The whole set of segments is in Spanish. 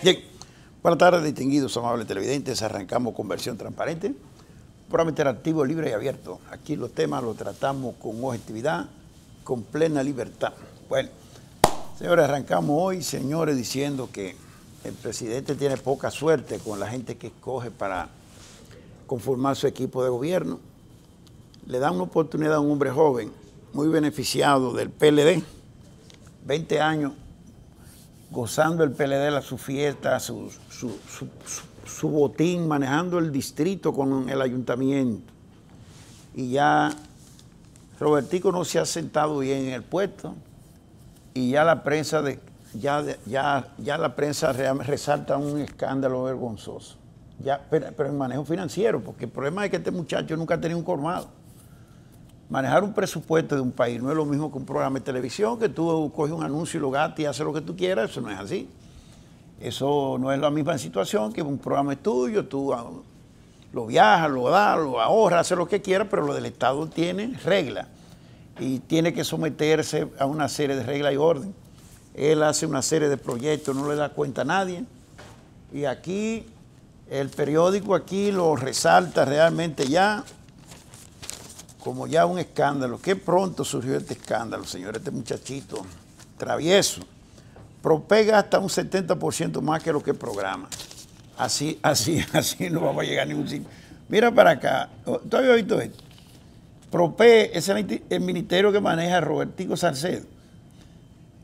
Bien, buenas tardes, distinguidos amables televidentes. Arrancamos Conversión Transparente, programa interactivo, libre y abierto. Aquí los temas los tratamos con objetividad, con plena libertad. Bueno, señores, arrancamos hoy, señores, diciendo que el presidente tiene poca suerte con la gente que escoge para conformar su equipo de gobierno. Le dan una oportunidad a un hombre joven, muy beneficiado del PLD, 20 años gozando el PLD la, su fiesta, su, su, su, su, botín, manejando el distrito con el ayuntamiento. Y ya Robertico no se ha sentado bien en el puesto y ya la prensa de, ya, ya, ya la prensa resalta un escándalo vergonzoso. Ya, pero, pero en manejo financiero, porque el problema es que este muchacho nunca ha tenido un colmado manejar un presupuesto de un país no es lo mismo que un programa de televisión, que tú coges un anuncio y lo gastas y haces lo que tú quieras, eso no es así. Eso no es la misma situación que un programa es tuyo, tú ah, lo viajas, lo das, lo ahorras, haces lo que quieras, pero lo del Estado tiene reglas y tiene que someterse a una serie de reglas y orden. Él hace una serie de proyectos, no le da cuenta a nadie. Y aquí, el periódico aquí lo resalta realmente ya como ya un escándalo. Qué pronto surgió este escándalo, señor, este muchachito travieso. Propega hasta un 70% más que lo que programa. Así, así, así no vamos a llegar a ningún sitio. Mira para acá, ¿tú habías visto esto? Prope es el ministerio que maneja Robertico Salcedo.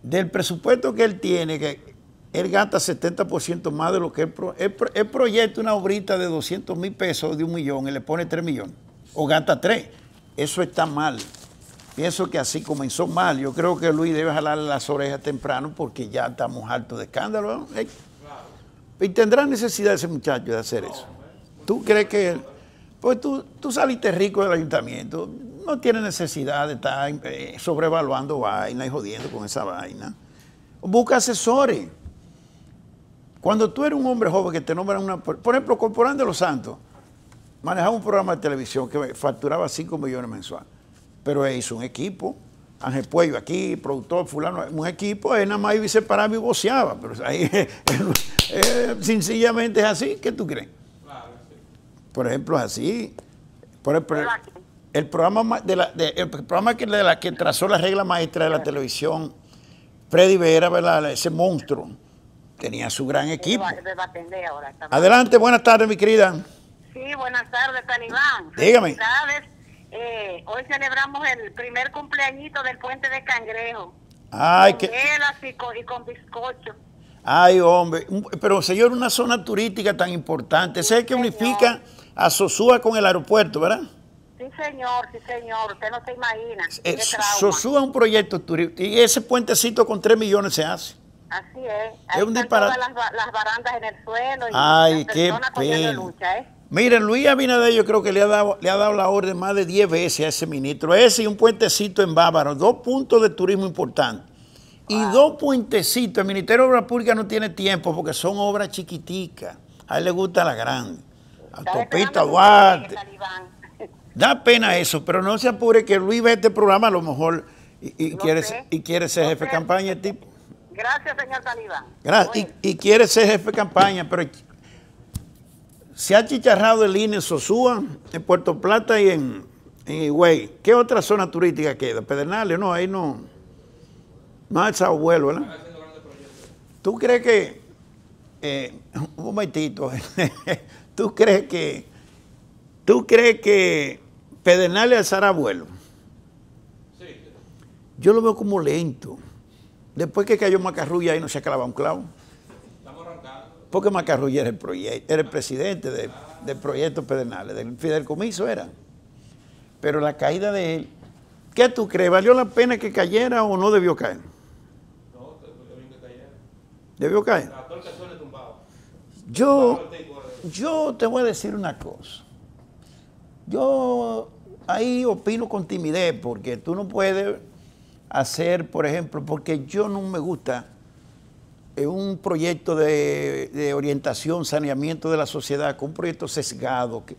Del presupuesto que él tiene, que él gasta 70% más de lo que él, él, proyecta una obrita de 200 mil pesos de un millón y le pone 3 millones. O gasta 3. Eso está mal. Pienso que así comenzó mal. Yo creo que Luis debe jalarle las orejas temprano porque ya estamos hartos de escándalo. Y tendrá necesidad ese muchacho de hacer eso. ¿Tú crees que.? Pues tú, tú saliste rico del ayuntamiento. No tiene necesidad de estar eh, sobrevaluando vaina y jodiendo con esa vaina. Busca asesores. Cuando tú eres un hombre joven que te nombran una. Por ejemplo, Corporán de los Santos manejaba un programa de televisión que facturaba 5 millones mensuales. Pero él hizo un equipo, Ángel Puello aquí, productor fulano, un equipo, él nada más iba y se paraba y voceaba. Pero ahí sencillamente es así, ¿qué tú crees? Por ejemplo, es así. Por ejemplo, el, programa de la, el programa que, de la que trazó la regla maestra de la televisión, Freddy Vera, ¿verdad? ese monstruo, tenía su gran equipo. Adelante, buenas tardes, mi querida. Sí, buenas tardes, Talibán. Dígame. Eh, hoy celebramos el primer cumpleañito del puente de Cangrejo. Ay, con velas y con, y con bizcocho. Ay, hombre, pero señor, una zona turística tan importante, ese es el que unifica a Sosúa con el aeropuerto, ¿verdad? Sí, señor, sí, señor, usted no se imagina. Eh, Sosúa es un proyecto turístico y ese puentecito con 3 millones se hace. Así es. Ahí es un disparate. Todas las, las, barandas en el suelo y Ay, qué pena. Lucha, ¿eh? Miren, Luis Abinader yo creo que le ha, dado, le ha dado la orden más de 10 veces a ese ministro. Ese y un puentecito en Bávaro, dos puntos de turismo importantes. Y dos puentecitos. El Ministerio de Obras Públicas no tiene tiempo porque son obras chiquiticas. A él le gusta la grande. Autopista Duarte. Da pena eso, pero no se apure que Luis ve este programa a lo mejor y, quiere, y quiere ser jefe de campaña. Tipo. Gracias, señor Talibán. Gracias. Y, y, quiere ser jefe de campaña, pero se ha chicharrado el INE Sosúa, en Puerto Plata y en, en Higüey. ¿Qué otra zona turística queda? Pedernales, no, ahí no. No ha echado vuelo, ¿verdad? ¿Tú crees que, eh, un momentito, ¿tú crees que, tú crees que Pedernales alzará vuelo? Sí. Yo lo veo como lento. Después que cayó Macarrulla ahí no se acaba un clavo. Porque Macarrulla era el, proyecto, era el presidente del proyecto Pedernales, del fideicomiso era. Pero la caída de él, ¿qué tú crees? ¿Valió la pena que cayera o no debió caer? No, debió cayera. ¿Debió caer? Yo, yo te voy a decir una cosa. Yo ahí opino con timidez porque tú no puedes hacer, por ejemplo, porque yo no me gusta un proyecto de, orientación, saneamiento de la sociedad, con un proyecto sesgado, que,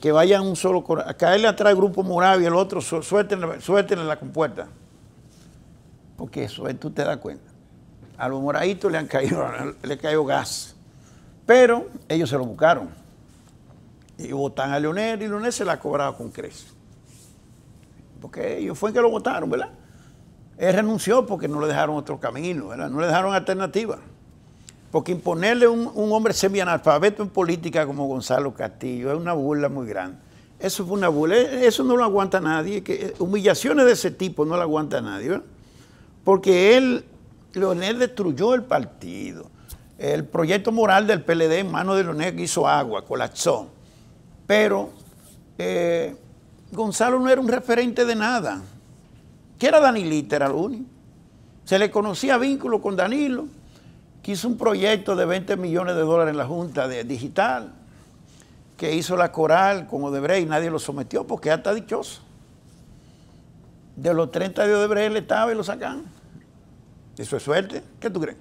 que vayan un solo... A caerle atrás el grupo Moravia y el otro, suelten, en la compuerta. Porque eso, tú te das cuenta. A los moraditos le han caído, le cayó gas. Pero ellos se lo buscaron. Y votan a Leonel y Leonel se la ha cobrado con creces. Porque ellos fue que lo votaron, ¿verdad? Él renunció porque no le dejaron otro camino. No le dejaron alternativa. Porque imponerle un, un hombre semianalfabeto en política como Gonzalo Castillo es una burla muy grande. Eso fue una burla. E, eso no lo aguanta nadie. Que, eh, humillaciones de ese tipo no lo aguanta nadie. Porque él, Leonel destruyó el partido. El proyecto moral del PLD en manos de Leonel hizo agua, colapsó. Pero eh, Gonzalo no era un referente de nada. ¿Qué era Danilita? Era lo único. Se le conocía vínculo con Danilo que hizo un proyecto de 20 millones de dólares en la Junta de Digital, que hizo la coral con Odebrecht y nadie lo sometió porque ya está dichoso. De los 30 de Odebrecht le estaba y lo sacan. Eso es suerte. ¿Qué tú crees?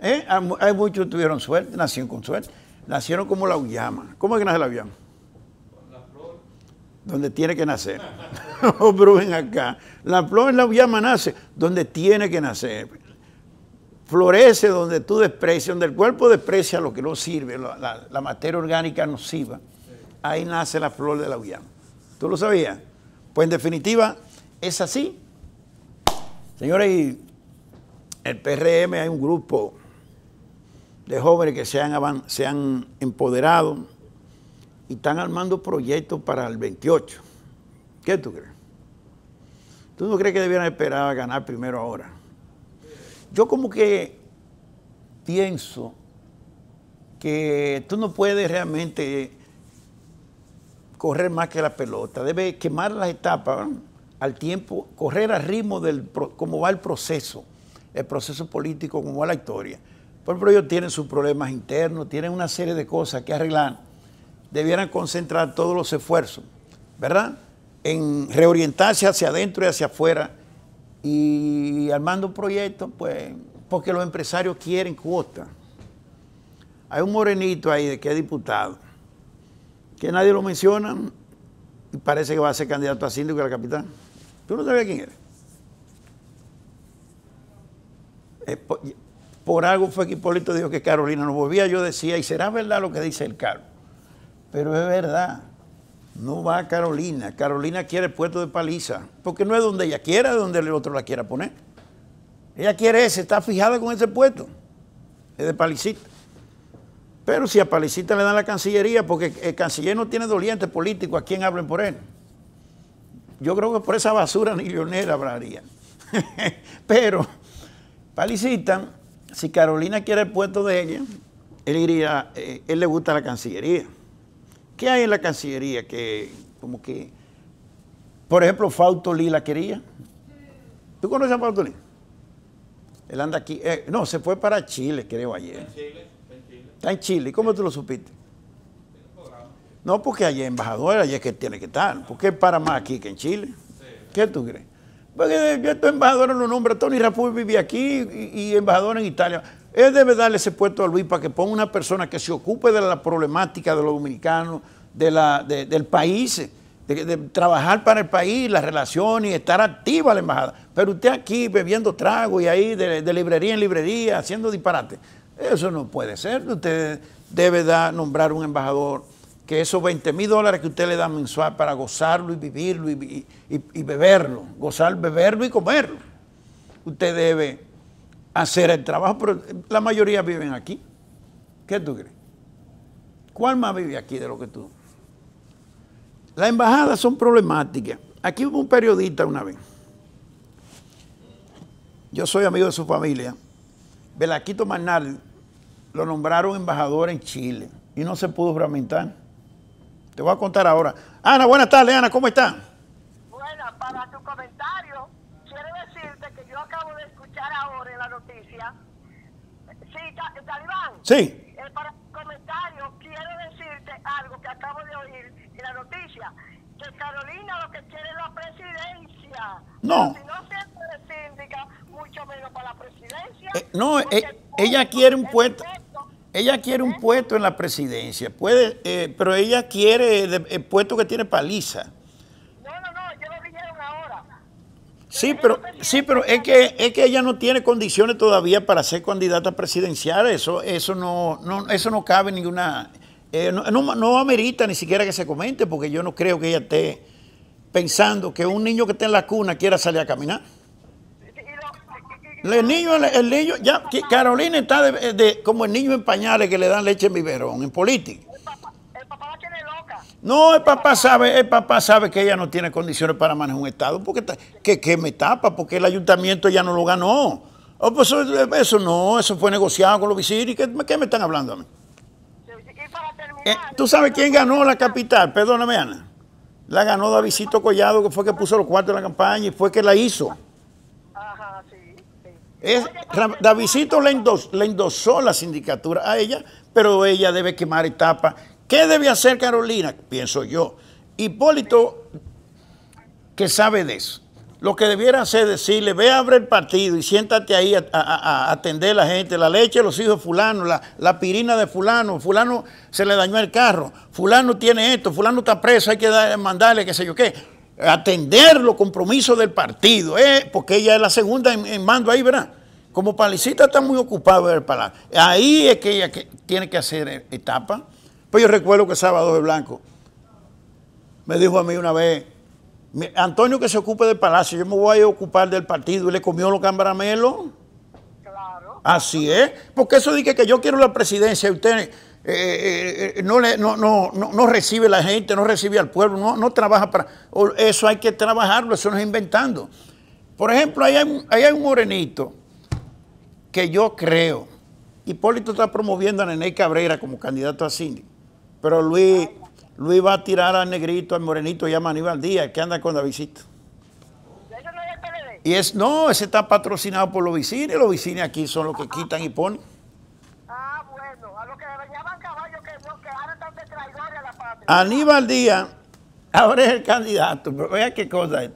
¿Eh? Hay muchos que tuvieron suerte, nacieron con suerte. Nacieron como la uyama. ¿Cómo es que nace la uyama? Donde tiene que nacer. no brujen acá. La flor en la uyama nace donde tiene que nacer florece donde tú desprecias, donde el cuerpo desprecia lo que no sirve, la, materia orgánica nociva, ahí nace la flor de la uyama. ¿Tú lo sabías? Pues en definitiva, es así. Señores, el PRM hay un grupo de jóvenes que se han empoderado y están armando proyectos para el 28. ¿Qué tú crees? ¿Tú no crees que debieran esperar a ganar primero ahora? Yo como que pienso que tú no puedes realmente correr más que la pelota, debe quemar las etapas al tiempo, correr al ritmo del cómo va el proceso, el proceso político, cómo va la historia. Por ejemplo, ellos tienen sus problemas internos, tienen una serie de cosas que arreglar. Debieran concentrar todos los esfuerzos, ¿verdad? En reorientarse hacia adentro y hacia afuera y armando un proyecto, pues, porque los empresarios quieren cuota. Hay un morenito ahí que es diputado, que nadie lo menciona y parece que va a ser candidato a síndico de la capital. ¿Tú no sabías quién eres? por, algo fue que Hipólito dijo que Carolina no volvía. Yo decía, y será verdad lo que dice el cargo. Pero es verdad. No va a Carolina. Carolina quiere el puesto de paliza. Porque no es donde ella quiera, es donde el otro la quiera poner. Ella quiere ese, está fijada con ese puesto. Es de palicita. Pero si a Palicita le dan la cancillería, porque el canciller no tiene doliente político a quien hablen por él. Yo creo que por esa basura ni Leonel hablaría. Pero Palicita, si Carolina quiere el puesto de ella, él diría, eh, él le gusta la cancillería. ¿Qué hay en la Cancillería que, como que, por ejemplo, Fausto Lee la quería? ¿Tú conoces a Fausto Lee? Él anda aquí, eh, no, se fue para Chile, creo, ayer. En Chile, en Chile. Está en Chile, ¿y cómo tú lo supiste? No, porque allí es embajador, allí es que tiene que estar. ¿Por qué para más aquí que en Chile? ¿Qué tú crees? Porque yo estos embajadores lo nombra, Tony Rafael vive aquí y, y embajador en Italia. Él debe darle ese puesto a Luis para que ponga una persona que se ocupe de la problemática de los dominicanos, de la, del país, de, trabajar para el país, la relación y estar activa la embajada. Pero usted aquí bebiendo trago y ahí de, librería en librería, haciendo disparate. Eso no puede ser. Usted debe nombrar un embajador que esos 20 mil dólares que usted le da mensual para gozarlo y vivirlo y, y beberlo, gozar, beberlo y comerlo. Usted debe hacer el trabajo, pero la mayoría viven aquí. ¿Qué tú crees? ¿Cuál más vive aquí de lo que tú? Las embajadas son problemáticas. Aquí hubo un periodista una vez. Yo soy amigo de su familia. Belaquito Manal lo nombraron embajador en Chile y no se pudo fragmentar. Te voy a contar ahora. Ana, buenas tardes, Ana, ¿cómo está? Buenas, para tu comentario, quiero decirte que yo acabo de ahora en la noticia. Sí, Talibán. Sí. Eh, para comentario, quiero decirte algo que acabo de oír en la noticia. Que Carolina lo que quiere es la presidencia. No. si no se síndica, mucho menos para la presidencia. Eh, no, eh, ella quiere un puesto. Ella quiere un puesto en la presidencia, puede, eh, pero ella quiere el puesto que tiene paliza. No, no, no, yo lo dijeron ahora. Sí, pero, sí, pero es que, es que ella no tiene condiciones todavía para ser candidata presidencial. Eso, eso no, no, eso no cabe ninguna. eh, no, no, amerita ni siquiera que se comente, porque yo no creo que ella esté pensando que un niño que esté en la cuna quiera salir a caminar. El niño, el niño, ya, Carolina está de, de- como el niño en pañales que le dan leche en biberón, en política. el papá, el papá la tiene loca. No, el papá sabe, el papá sabe que ella no tiene condiciones para manejar un estado, porque que, que me tapa, porque el ayuntamiento ya no lo ganó. Oh, pues eso, eso no, eso fue negociado con los vecinos. ¿Qué, qué me están hablando a mí? Sí, sí, Y para terminar. Eh, ¿Tú sabes quién ganó la capital? Perdóname, Ana. La ganó Davidito Collado, que fue que puso los cuartos en la campaña y fue que la hizo. Ajá, sí, sí. Es, Ra- Davidito le, endos- le endosó la sindicatura a ella, pero ella debe quemar etapas. ¿Qué debe hacer Carolina? Pienso yo. Hipólito, que sabe de eso. Lo que debiera hacer es decirle, ve a abrir el partido y siéntate ahí a, atender a la gente, la leche de los hijos de fulano, la, pirina de fulano, fulano se le dañó el carro, fulano tiene esto, fulano está preso, hay que dar- mandarle qué sé yo qué. Atender los compromisos del partido, ¿eh? porque ella es la segunda en, mando ahí, ¿verdad? Como Palicita está muy ocupado en el palacio. Ahí es que ella que- tiene que hacer eh, etapa. Pues yo recuerdo que Sábado de Blanco me dijo a mí una vez, "Mi- Antonio que se ocupe del palacio, yo me voy a ocupar del partido y le comió los cambaramelos. Claro. Así es, porque eso dice que yo quiero la presidencia y usted eh, eh, eh, no, le, no, no, no, no recibe la gente, no recibe al pueblo, no, no trabaja para... Eso hay que trabajarlo, eso no es inventando. Por ejemplo, ahí hay, un- ahí hay un morenito que yo creo, Hipólito está promoviendo a Nené Cabrera como candidato a síndico, pero Luis, Luis va a tirar al negrito, al morenito, llama Aníbal Díaz, que anda con Davidito. Eso no es el PLD. Y es, no, ese está patrocinado por los vecinos, y los vecinos aquí son los que quitan y ponen. Ah, bueno. A los que llaman caballos que, no, que ahora están de traidores a la patria. Aníbal Díaz ahora es el candidato, pero vea qué cosa es.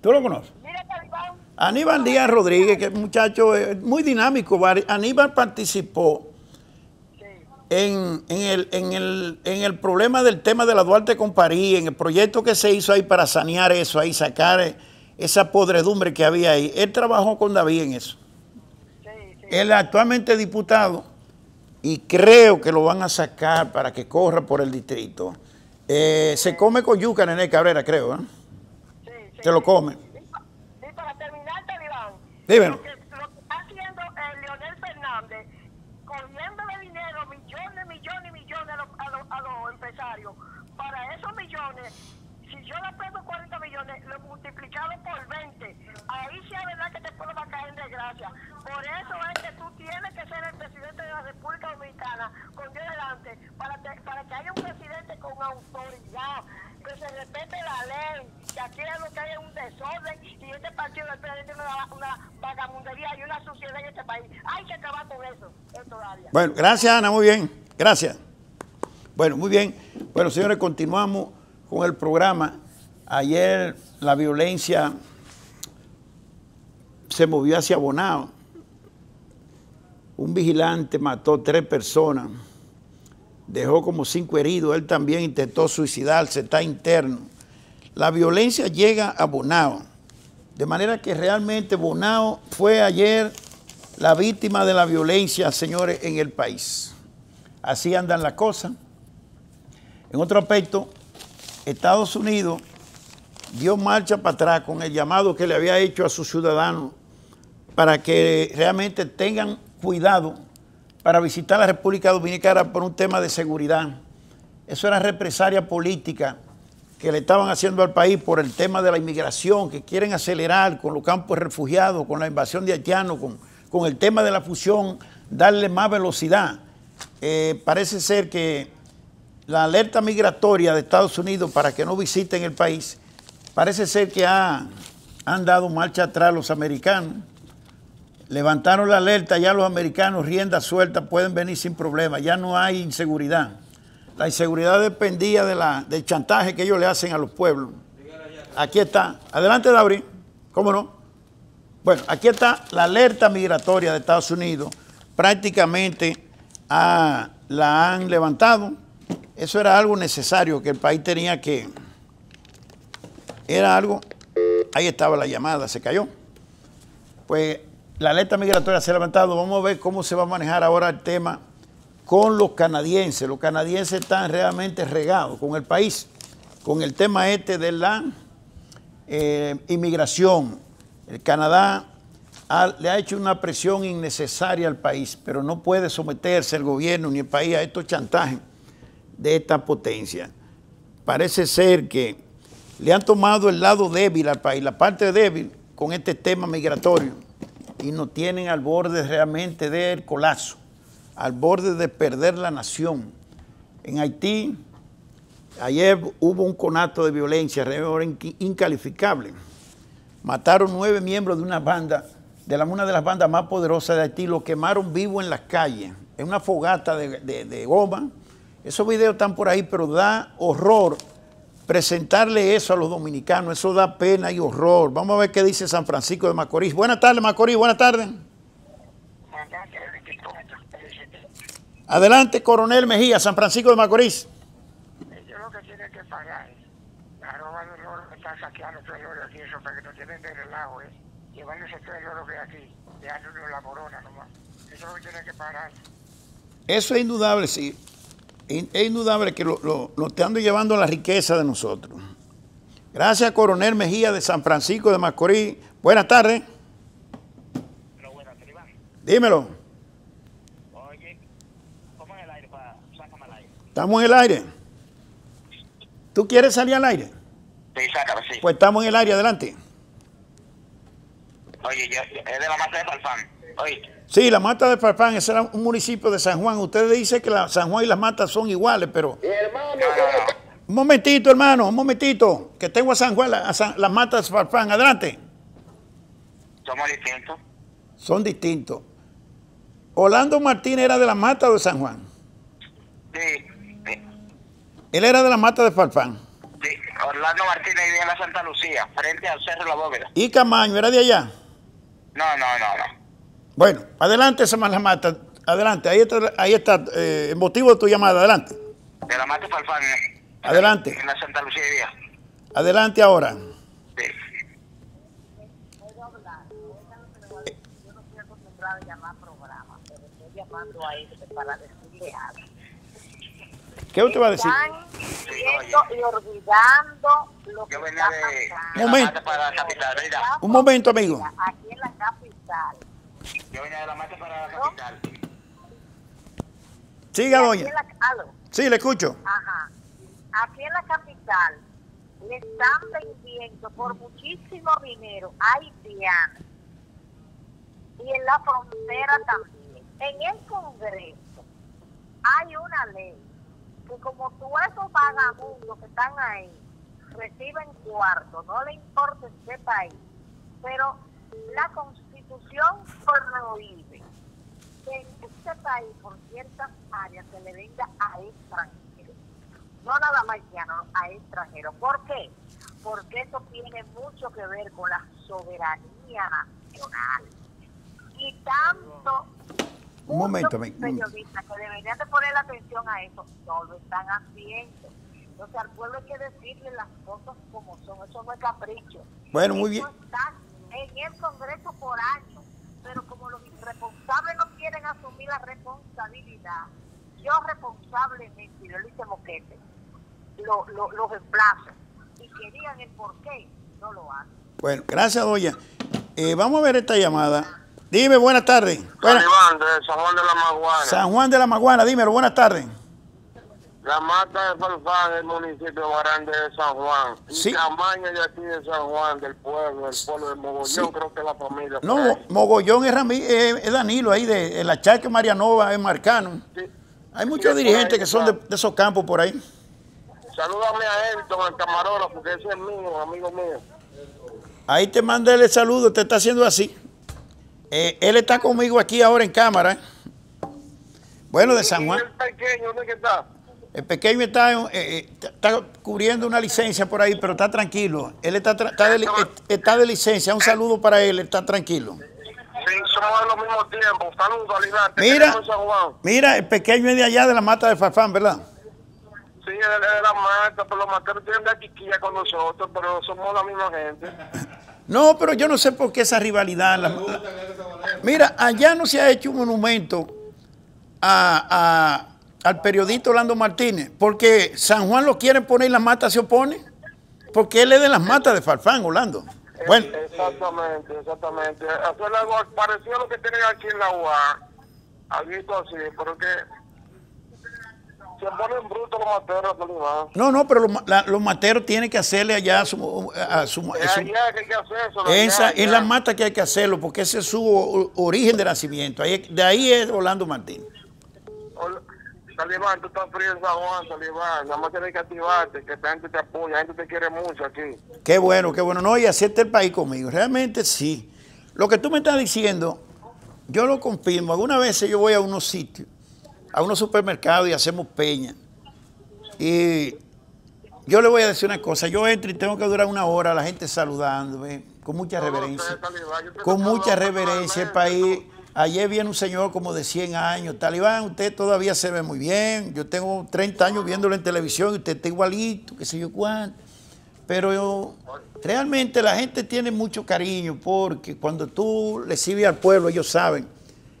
¿Tú lo conoces? Talibán. Aníbal Díaz Rodríguez, que es un muchacho eh, muy dinámico. Aníbal participó. En, en el, en, el, en el problema del tema de la Duarte con París, en el proyecto que se hizo ahí para sanear eso, ahí sacar esa podredumbre que había ahí. Él trabajó con David en eso. Sí, sí. Él es actualmente diputado y creo que lo van a sacar para que corra por el distrito. Eh, se come con yuca, Nené Cabrera, creo. ¿eh? sí. Se lo come. Y para terminar, Talibán. Dímelo. Lo que, lo que está haciendo eh, Leonel Fernández, cogiéndole dinero, millones, millones, millones a los, a los, a los empresarios. Para esos millones, si yo le prendo 40 millones, lo multiplicado por 20, ahí sí es verdad que te puedo caer en desgracia. Por eso es que tú tienes que ser el presidente de la República Dominicana con Dios delante, para, te- para que haya un presidente con autoridad, que se respete la ley, que aquí es lo que hay un desorden y este partido del PLD tiene una, una vagamundería y una suciedad en este país. Hay que acabar con eso. Bueno, gracias Ana, muy bien. Gracias. Bueno, muy bien. Bueno, señores, continuamos con el programa. Ayer la violencia se movió hacia Bonao. Un vigilante mató tres personas, dejó como cinco heridos. Él también intentó suicidarse, está interno. La violencia llega a Bonao. De manera que realmente Bonao fue ayer la víctima de la violencia, señores, en el país. Así andan las cosas. En otro aspecto, Estados Unidos dio marcha para atrás con el llamado que le había hecho a sus ciudadanos para que realmente tengan cuidado para visitar la República Dominicana por un tema de seguridad. Eso era represalia política que le estaban haciendo al país por el tema de la inmigración, que quieren acelerar con los campos refugiados, con la invasión de haitianos, con, con el tema de la fusión, darle más velocidad. Eh, parece ser que la alerta migratoria de Estados Unidos para que no visiten el país, parece ser que ha- han dado marcha atrás los americanos. Levantaron la alerta, ya los americanos, rienda suelta, pueden venir sin problema, ya no hay inseguridad. La inseguridad dependía de la, del chantaje que ellos le hacen a los pueblos. Aquí está. Adelante, David. ¿Cómo no? Bueno, aquí está la alerta migratoria de Estados Unidos. Prácticamente ah, la han levantado. Eso era algo necesario que el país tenía que... Era algo ahí estaba la llamada, se cayó. Pues la alerta migratoria se ha levantado. Vamos a ver cómo se va a manejar ahora el tema con los canadienses. Los canadienses están realmente regados con el país, con el tema este de la eh, inmigración. El Canadá le ha hecho una presión innecesaria al país, pero no puede someterse el gobierno ni el país a estos chantajes de esta potencia. Parece ser que le han tomado el lado débil al país, la parte débil con este tema migratorio y nos tienen al borde realmente del colapso, al borde de perder la nación. En Haití, ayer hubo un conato de violencia incalificable. Mataron nueve miembros de una banda de una de las bandas más poderosas de Haití, lo quemaron vivo en las calles, en una fogata de, goma. Esos videos están por ahí, pero da horror presentarle eso a los dominicanos, eso da pena y horror. Vamos a ver qué dice San Francisco de Macorís. Buenas tardes, Macorís, buenas tardes. Adelante, coronel Mejía, San Francisco de Macorís. Yo lo que tiene que pagar, la roba de oro que están saqueando todo el oro aquí, eso para que no tienen de relajo, ¿eh? llevándose todo el oro que hay aquí, dejándolo la corona nomás. Eso es lo que tiene que parar. Eso es indudable, sí. Es indudable que lo, lo, lo están llevando a la riqueza de nosotros. Gracias, coronel Mejía de San Francisco de Macorís. Buenas tardes. Pero buenas, Iván. Dímelo. Oye, ¿cómo en el aire para sácame al aire? Estamos en el aire. ¿Tú quieres salir al aire? Sí, sácame, sí. Pues estamos en el aire, adelante. Oye, yo, es de la mata de Palfán. Oye. Sí, la mata de Farfán, ese era un municipio de San Juan. Ustedes dicen que la, San Juan y las matas son iguales, pero... hermano, No, no, no. Un momentito, hermano, un momentito, que tengo a San Juan, a San- las matas de Farfán. Adelante. Somos distintos. Son distintos. Orlando Martínez era de la mata de San Juan. Sí, sí, Él era de la mata de Farfán. sí. Orlando Martínez vive en la Santa Lucía, frente al Cerro de la Bóveda. Y Camaño era de allá. No, no, no, no. Bueno, adelante, la mata. Adelante, ahí está, ahí está eh, el motivo de tu llamada. Adelante. De la mata de Palfán. eh. Adelante. En la Santa Lucía. Adelante ahora. Sí. Yo no estoy acostumbrada a llamar programa, pero estoy llamando a este para decirle algo. ¿Qué usted va a decir? Están viendo y olvidando lo que está pasando. Momento. mata para la capital, ¿verdad? Un momento, amigo. Aquí en la capital. Yo venía de la mata para la capital. Siga, doña. la, Sí, le escucho. ajá. Aquí en la capital le están vendiendo por muchísimo dinero a haitianos. Y en la frontera también. En el Congreso hay una ley que como tú esos vagabundos que están ahí reciben cuarto, no le importa este país, pero la constitución prohíbe que en este país por ciertas áreas se le venda a extranjeros, no nada más haitianos, a extranjeros. ¿Por qué? Porque eso tiene mucho que ver con la soberanía nacional. Y tanto Un momento, momento. periodistas que deberían de poner la atención a eso, no lo están haciendo. Entonces al pueblo hay que decirle las cosas como son, eso no es capricho. Bueno, muy bien. Está en el Congreso por años, pero como los irresponsables no quieren asumir la responsabilidad, yo responsablemente, y lo hice moquete, lo, lo, los reemplazo. Y querían el por qué, no lo hacen. Bueno, gracias, doña. Eh, vamos a ver esta llamada. Dime, buenas tardes. Buenas- San Juan de la Maguana. San Juan de la Maguana, dímelo, buenas tardes. La mata de Falfán, el municipio grande de San Juan. Y Sí. Camaño de aquí de San Juan, del pueblo, del pueblo de Mogollón, Sí. creo que la familia. No. Mogollón es, Ramí- eh, es Danilo ahí, de, la Charque Marianova, es Marcano. Sí. Hay muchos dirigentes que son de, esos campos por ahí. Salúdame a Elton, el camarógrafo, porque ese es mío, amigo mío. Ahí te manda el saludo, te está haciendo así. Eh, él está conmigo aquí ahora en cámara. Bueno, de San ¿Y Juan. el pequeño, dónde que está? El pequeño está, eh, eh, está cubriendo una licencia por ahí, pero está tranquilo. Él está, tra- está, de, li- está de licencia. Un saludo para él, está tranquilo. Sí, somos de los mismos tiempos. Saludos, Alicante. Mira. Queremos San Juan. Mira, el pequeño es de allá, de la mata de Farfán, ¿verdad? Sí, él es de la mata, pero los materos tienen de Chiquilla con nosotros, pero somos la misma gente. No, pero yo no sé por qué esa rivalidad. la- la- mira, allá no se ha hecho un monumento a- a- al periodista Orlando Martínez, porque San Juan lo quieren poner y las matas se opone, porque él es de las matas de Farfán, Orlando. Bueno, Exactamente, exactamente. Hacer algo parecido a lo que tienen aquí en la UA. Algo así, pero que se ponen brutos los materos, Tolima. no, no, pero los, ma- la- los materos tienen que hacerle allá a su, a su- a Es su- allá que hay que hacer eso. de esa, allá, es allá. la mata que hay que hacerlo, porque ese es su origen de nacimiento. Ahí- de ahí es Orlando Martínez. Talibán, tú estás frío en San Juan, Talibán. Nada más tienes que activarte, que la gente te apoya, la gente te quiere mucho aquí. Qué bueno, qué bueno. No, y acepta el país conmigo. Realmente sí. Lo que tú me estás diciendo, yo lo confirmo. Algunas veces yo voy a unos sitios, a unos supermercados y hacemos peña. Y yo le voy a decir una cosa. Yo entro y tengo que durar una hora, la gente saludándome, con mucha reverencia. Con mucha reverencia el país. Ayer viene un señor como de 100 años. Talibán, usted todavía se ve muy bien. Yo tengo 30 años viéndolo en televisión y usted está igualito, qué sé yo cuánto. Pero yo- realmente la gente tiene mucho cariño porque cuando tú le sirves al pueblo, ellos saben.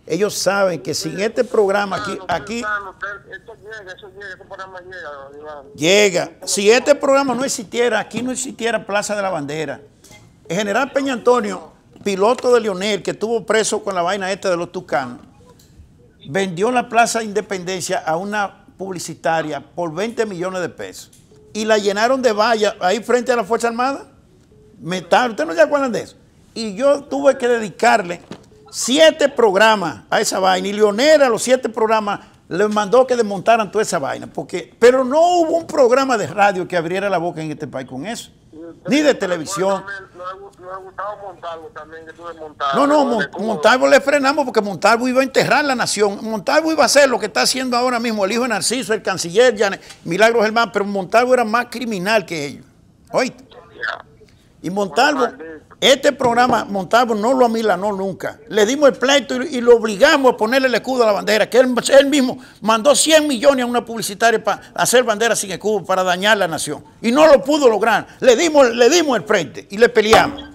Ellos saben que sin este programa aquí, aquí usted, Esto llega, eso llega, ese programa llega, Talibán. llega. Si este programa no existiera, aquí no existiera Plaza de la Bandera. El general Peña Antonio, piloto de Leonel, que estuvo preso con la vaina esta de los tucanos, vendió la Plaza Independencia a una publicitaria por 20 millones de pesos. Y la llenaron de vallas ahí frente a la Fuerza Armada. Metal, ¿ustedes no se acuerdan de eso? Y yo tuve que dedicarle siete programas a esa vaina. Y Leonel a los siete programas les mandó que desmontaran toda esa vaina. Porque, pero no hubo un programa de radio que abriera la boca en este país con eso. Ni de televisión. No no Montalvo le frenamos porque Montalvo iba a enterrar la nación. Montalvo iba a hacer lo que está haciendo ahora mismo el hijo de Narciso, el canciller, Yane- Milagros Germán, pero Montalvo era más criminal que ellos. ¿Oíste? Y Montalvo, este programa, Montalvo no lo amilanó nunca. Le dimos el pleito y, lo obligamos a ponerle el escudo a la bandera, que él, mismo mandó 100 millones a una publicitaria para hacer bandera sin escudo, para dañar la nación. Y no lo pudo lograr. Le dimos, le dimos el frente y le peleamos.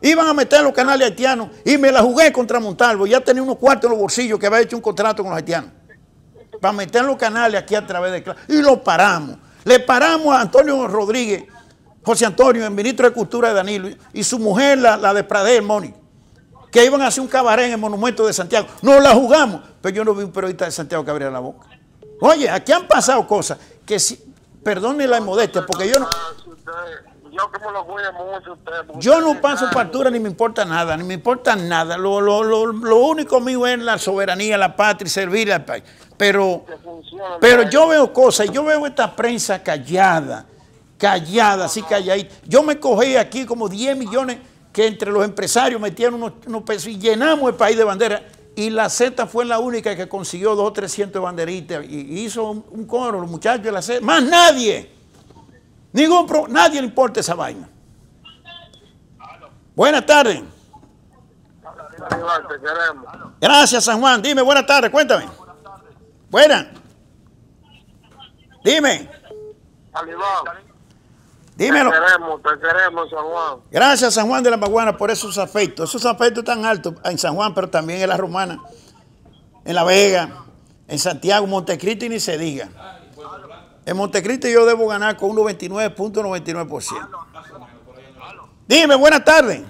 Iban a meter los canales haitianos y me la jugué contra Montalvo. Ya tenía unos cuartos en los bolsillos que había hecho un contrato con los haitianos. Para meter los canales aquí a través de... Y lo paramos. Le paramos a Antonio Rodríguez, José Antonio, el ministro de Cultura de Danilo, y su mujer, la, la de Pradel, Mónica, que iban a hacer un cabaret en el monumento de Santiago. Nos la jugamos, pero yo no vi un periodista de Santiago que abriera la boca. Oye, aquí han pasado cosas que si, perdone la modestia, porque yo no, Yo lo cuide mucho usted. yo no paso factura ni me importa nada, ni me importa nada. Lo, lo- lo- lo único mío es la soberanía, la patria y servir al país. Pero, pero ¿no? yo veo cosas, y yo veo esta prensa callada, callada, así calladita. Yo me cogí aquí como 10 millones que entre los empresarios metían unos, unos pesos y llenamos el país de banderas. Y la Z fue la única que consiguió dos o 300 banderitas y hizo un, coro, los muchachos de la Z. Más nadie. Ningún pro- nadie le importa esa vaina. Buenas tardes. Gracias, San Juan. Dime, buenas tardes, cuéntame. Buenas. Dime, dímelo. te queremos, te queremos, San Juan. Gracias, San Juan de la Maguana, por esos afectos. Esos afectos tan altos en San Juan, pero también en la Romana, en La Vega, en Santiago, Montecristo y ni se diga. En Montecristo yo debo ganar con un 99.99%. Dime, buenas tardes.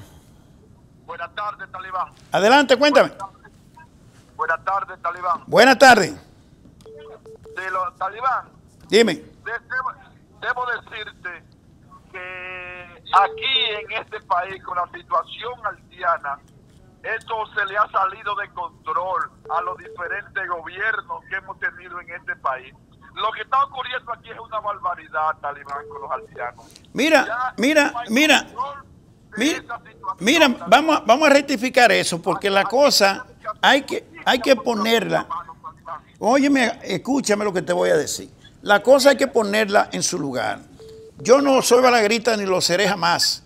Buenas tardes, Talibán. Adelante, cuéntame. Buenas tardes, Talibán. Buenas tardes. De los Talibán, Dime. de- debo, debo decirte que aquí en este país, con la situación haitiana, esto se le ha salido de control a los diferentes gobiernos que hemos tenido en este país. Lo que está ocurriendo aquí es una barbaridad, Talibán, con los haitianos. Mira, Ya mira, no mira. Mira, mira, vamos a, vamos a rectificar eso, porque la cosa hay que, hay que ponerla. Óyeme, escúchame lo que te voy a decir. La cosa hay que ponerla en su lugar. Yo no soy balaguerita ni lo seré jamás.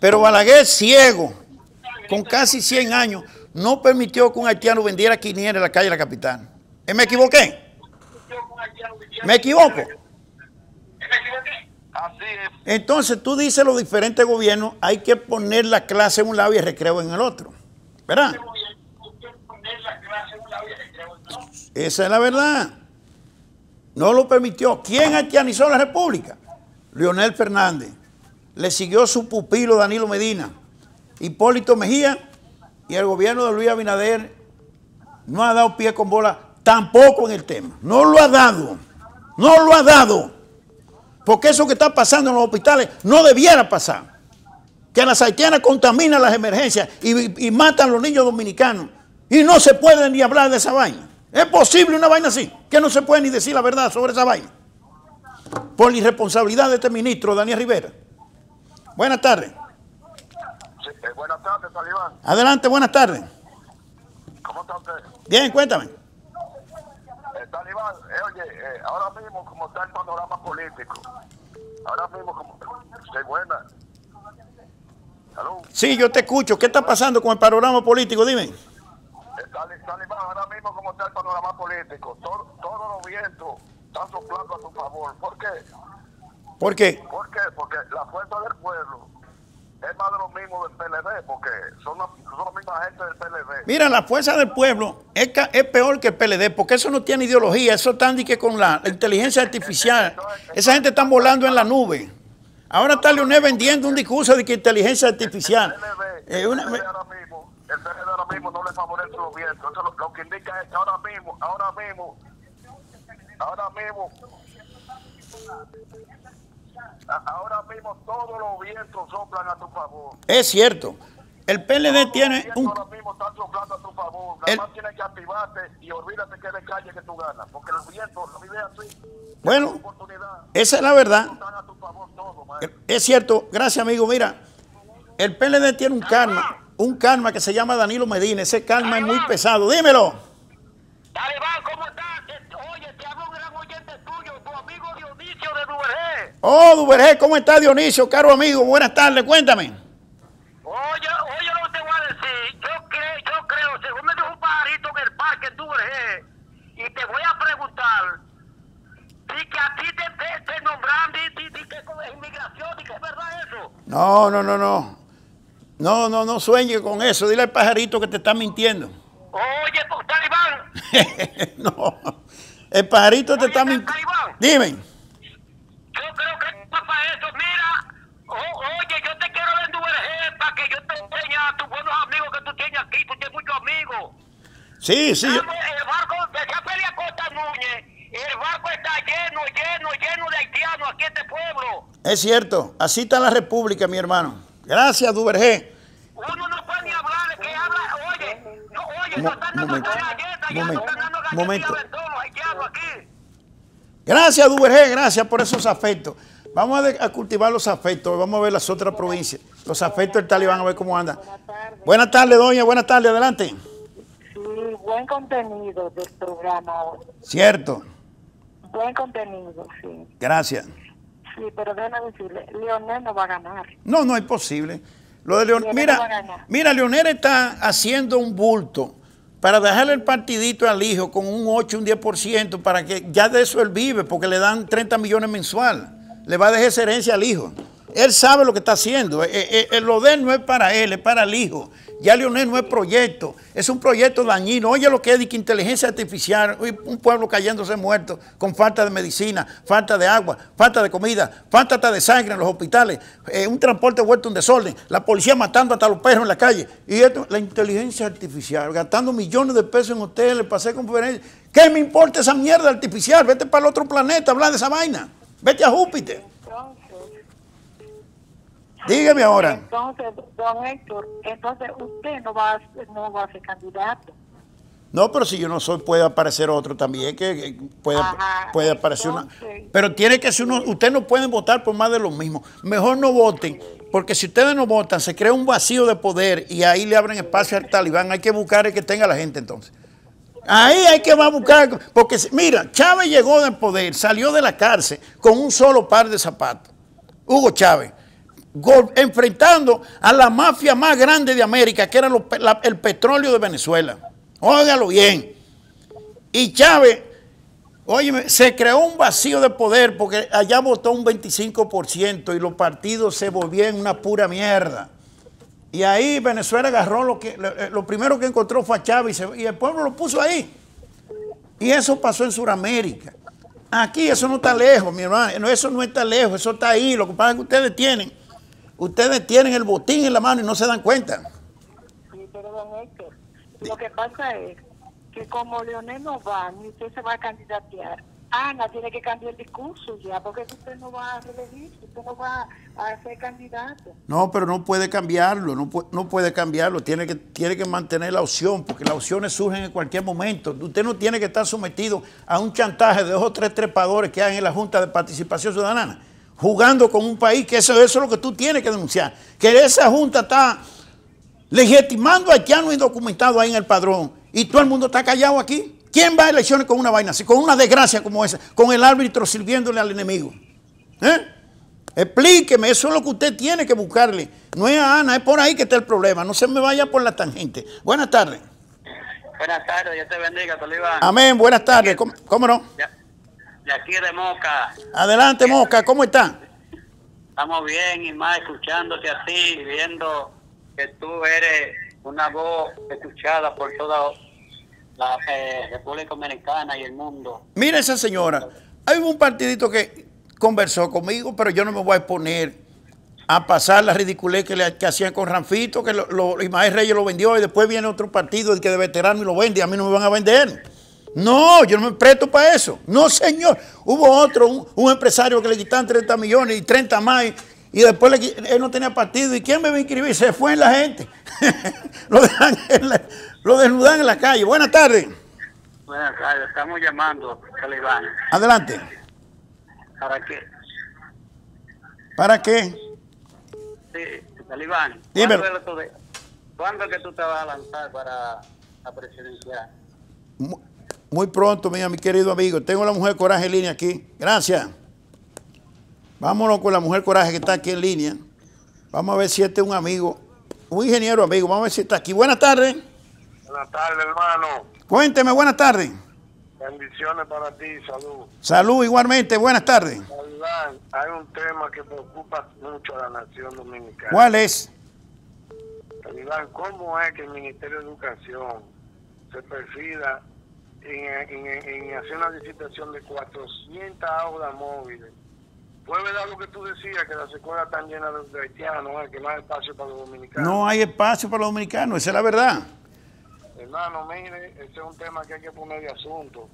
Pero Balaguer, ciego, con casi 100 años, no permitió que un haitiano vendiera quiniela en la calle de la capital. ¿Eh, ¿Me equivoqué? ¿Me equivoco? Entonces tú dices los diferentes gobiernos, hay que poner la clase en un lado y el recreo en el otro. ¿Verdad? Esa es la verdad. No lo permitió. ¿Quién haitianizó la República? Leonel Fernández. Le siguió su pupilo Danilo Medina, Hipólito Mejía y el gobierno de Luis Abinader no ha dado pie con bola tampoco en el tema. No lo ha dado. No lo ha dado. Porque eso que está pasando en los hospitales no debiera pasar. Que las haitianas contaminan las emergencias y, matan a los niños dominicanos. Y no se puede ni hablar de esa vaina. ¿Es posible una vaina así? Que no se puede ni decir la verdad sobre esa vaina. Por la irresponsabilidad de este ministro, Daniel Rivera. Buenas tardes. Sí, eh, buenas tardes, Talibán. Adelante, buenas tardes. ¿Cómo está usted? Bien, cuéntame. Eh, Talibán, eh, oye, eh, ahora mismo como está el panorama político, ahora mismo como... Sí, buena. ¿Aló? Sí, yo te escucho. ¿Qué está pasando con el panorama político? Dime. Tali- Talibán, ahora mismo como está el panorama político, todo- todos los vientos están soplando a su favor. ¿Por qué? ¿Por qué? ¿Por qué? Porque la fuerza del pueblo es más de lo mismo del PLD, porque son la, son la misma gente del PLD. Mira, la fuerza del pueblo es, es peor que el PLD, porque eso no tiene ideología, eso está que con la, inteligencia artificial. Esa gente está volando en la nube. Ahora está Leonel vendiendo un discurso de que inteligencia artificial. El PLD, Eh, el una- PLD ahora mismo, el PLD ahora mismo no le favorece los vientos. Eso lo, lo que indica es que ahora mismo, ahora mismo, ahora mismo, ahora mismo todos los vientos soplan a tu favor. es cierto. El PLD tiene un... ahora mismo están soplando a tu favor. El- más tienes que activarte y olvídate que de calle que tú ganas. Porque los vientos, la vida es así. Bueno, esa es la verdad. Están a tu favor todo, maestro. Es cierto, gracias amigo. Mira, el PLD tiene un karma, un karma que se llama Danilo Medina. Ese karma es muy pesado. Dímelo. Talibán, ¿cómo estás? Te- Oye, te hablo un gran oyente tuyo, tu amigo Dionisio de Duvergé. Oh, Duvergé, ¿cómo está Dionisio? Caro amigo, buenas tardes, cuéntame. Oye, oye lo que te voy a decir. Yo creo, yo creo, según me dijo un pajarito en el parque en Duvergé, y te voy a preguntar, si que a ti te, te, te nombran, di, di, di que la inmigración, y que es verdad eso. No, no, no, no. No, no, no sueñe con eso. Dile al pajarito que te está mintiendo. Oye, pues, Talibán, no, el pajarito te está mintiendo. Dime. Yo creo que es para eso. Mira, o- oye, yo te quiero ver en Duvergé para que yo te enseñe a tus buenos amigos que tú tienes aquí, tú tienes muchos amigos. Sí, sí. El barco, decía Félix Costa Núñez, el barco está lleno, lleno, lleno de haitianos aquí en este pueblo. Es cierto. Así está la República, mi hermano. Gracias, Duvergé. Uno no puede ni hablar, de que habla, oye, no, oye, Mo- no están dando momento, galletas, ya no momento, están dando galletas momento. de todos los haitianos aquí. Gracias, Duvergé. Gracias por esos afectos. Vamos a, de- a cultivar los afectos. Vamos a ver las otras provincias. Los afectos del talibán, a ver cómo anda. Buenas tardes, doña. Buenas tardes. Adelante. Sí, buen contenido del programa hoy. Cierto. Buen contenido, sí. Gracias. Sí, pero déjame decirle, Leonel no va a ganar. No, no es posible. Lo de Leon- Leonel no va a mira, ganar. mira, Leonel está haciendo un bulto para dejarle el partidito al hijo con un 8, un 10%, para que ya de eso él vive, porque le dan 30 millones mensual. Le va a dejar esa herencia al hijo. Él sabe lo que está haciendo. Eh, eh, lo de él no es para él, es para el hijo. Ya Leonel no es proyecto, es un proyecto dañino. Oye lo que es de inteligencia artificial, un pueblo cayéndose muerto con falta de medicina, falta de agua, falta de comida, falta hasta de sangre en los hospitales, eh, un transporte vuelto un desorden, la policía matando hasta los perros en la calle. Y esto, la inteligencia artificial, gastando millones de pesos en hoteles hacer conferencias. ¿Qué me importa esa mierda artificial? Vete para el otro planeta, habla de esa vaina. Vete a Júpiter. Dígame ahora. entonces, don Héctor, entonces usted no va a, no va a ser candidato. No, pero si yo no soy, puede aparecer otro también, que, puede, Ajá, puede aparecer una. Pero tiene que ser uno, ustedes no pueden votar por más de lo mismo. Mejor no voten, porque si ustedes no votan, se crea un vacío de poder y ahí le abren espacio al talibán. Hay que buscar el que tenga la gente entonces. Ahí hay que va a buscar, porque mira, Chávez llegó del poder, salió de la cárcel con un solo par de zapatos. Hugo Chávez, enfrentando a la mafia más grande de América, que era el petróleo de Venezuela. Óigalo bien. Y Chávez, oye, se creó un vacío de poder porque allá votó un 25% y los partidos se volvían una pura mierda. Y ahí Venezuela agarró lo que lo eh, primero que encontró fue a Chávez y, y el pueblo lo puso ahí. Y eso pasó en Sudamérica. Aquí eso no está lejos, mi hermano. Eso no está lejos, eso está ahí. Lo que pasa es que ustedes tienen ustedes tienen el botín en la mano y no se dan cuenta. Sí, pero don Héctor, lo que pasa es que como Leonel no va, ni usted se va a candidatear, Ana tiene que cambiar el discurso ya, porque usted no va a reelegirse, usted no va a ser candidato. No, pero no puede cambiarlo, no, pu- no puede cambiarlo, tiene que, tiene que mantener la opción, porque las opciones surgen en cualquier momento. Usted no tiene que estar sometido a un chantaje de dos o tres trepadores que hay en la Junta de Participación Ciudadana, jugando con un país, que eso, eso es lo que tú tienes que denunciar, que esa Junta está legitimando a haitianos indocumentados ahí en el padrón, y todo el mundo está callado aquí. ¿Quién va a elecciones con una vaina así, con una desgracia como esa, con el árbitro sirviéndole al enemigo? ¿Eh? Explíqueme, eso es lo que usted tiene que buscarle. No es a Ana, es por ahí que está el problema. No se me vaya por la tangente. Buenas tardes. Buenas tardes, Dios te bendiga, Toliván. Amén, buenas tardes. ¿Cómo, cómo no? De aquí de Moca, Adelante, Mosca, ¿cómo está? estamos bien y más escuchándote a ti, viendo que tú eres una voz escuchada por toda la eh, República Dominicana y el mundo. Mira esa señora. Hay un partidito que conversó conmigo, pero yo no me voy a exponer a pasar la ridiculez que, le, que hacían con Ranfito, que lo, lo, Ismael Reyes lo vendió y después viene otro partido el que de veterano y lo vende. y A mí no me van a vender. No, yo no me presto para eso. No, señor. Hubo otro, un, un empresario que le quitaban 30 millones y 30 más. Y, y después le él no tenía partido. ¿Y quién me va a inscribir? Se fue en la gente. lo, dejan en la- lo desnudan en la calle. Buenas tardes. Buenas tardes, estamos llamando, Talibán, Adelante. para que, ¿Para qué? sí, Talibán, Dímelo. ¿cuándo, es lo que- ¿cuándo que tú te vas a lanzar para la presidencial? Mu- Muy pronto, mira, mi querido amigo. Tengo la mujer coraje en línea aquí. Gracias. Vámonos con la mujer coraje que está aquí en línea. Vamos a ver si este es un amigo, un ingeniero amigo. Vamos a ver si está aquí. Buenas tardes. Buenas tardes, hermano. Cuénteme, buenas tardes. Bendiciones para ti, salud. Salud igualmente, buenas tardes. Hay un tema que preocupa mucho a la nación dominicana. ¿Cuál es? ¿cómo es que el Ministerio de Educación se perfila en, en- en hacer una licitación de 400 aulas móviles? ¿Fue verdad lo que tú decías, que las escuelas están llenas de, haitianos, eh, que no hay espacio para los dominicanos? No hay espacio para los dominicanos, esa es la verdad. Hermano, mire, ese es un tema que hay que poner de asunto.